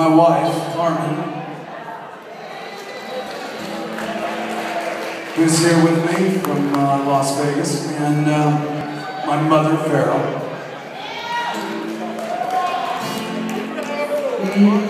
my wife, Carmen, who's here with me from uh, Las Vegas, and uh, my mother, Farrell. Mm -hmm.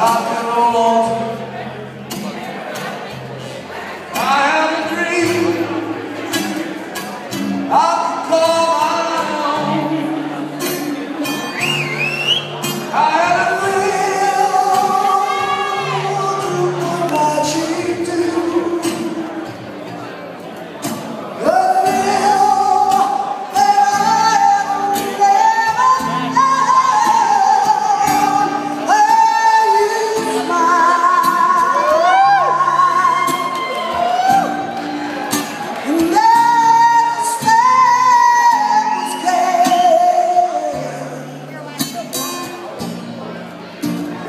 God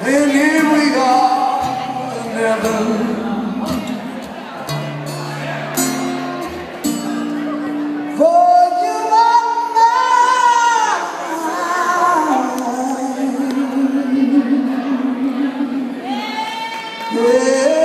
And here we are, never. For Yeah.